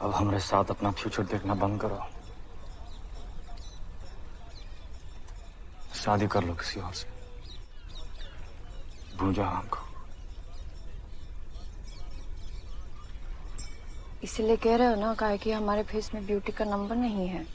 अब हमारे साथ अपना फ्यूचर देखना बंद करो। शादी कर लो किसी और से। भूल जाओ हमको। इसीलिए कह रहे हो ना, काहे कि हमारे फेस में ब्यूटी का नंबर नहीं है।